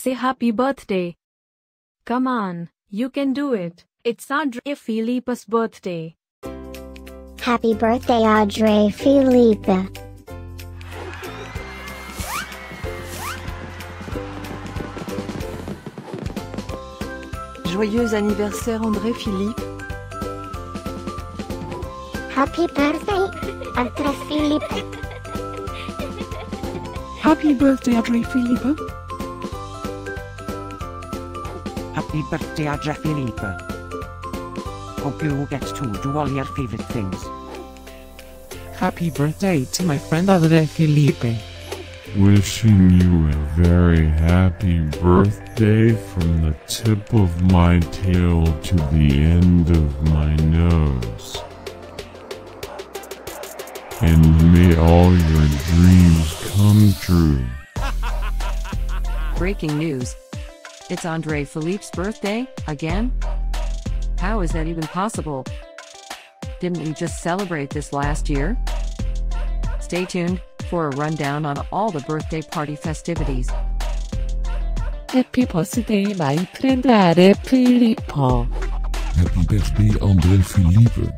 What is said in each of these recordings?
Say happy birthday. Come on, you can do it. It's André Philippe's birthday. Happy birthday André Philippe. Joyeux anniversaire André Philippe. Happy birthday André Philippe. Happy birthday, André Philippe. Happy birthday, André Philippe. Hope you get to do all your favorite things. Happy birthday to my friend André Philippe. Wishing you a very happy birthday from the tip of my tail to the end of my nose. And may all your dreams come true. Breaking news. It's André Philippe's birthday, again? How is that even possible? Didn't we just celebrate this last year? Stay tuned for a rundown on all the birthday party festivities. Happy birthday, my friend André Philippe. Happy birthday, André Philippe.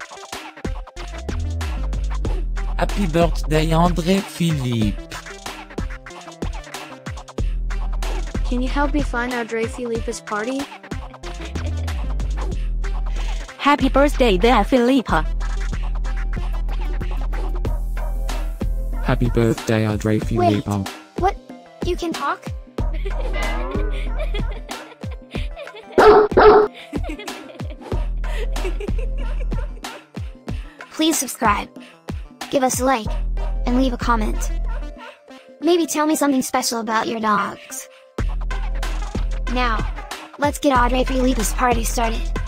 Happy birthday, André Philippe. Can you help me find André Philippe's party? Happy birthday there, Philippe. Happy birthday, André Philippe. What? You can talk? Please subscribe. Give us a like. And leave a comment. Maybe tell me something special about your dogs. Now, let's get André Philippe's party started.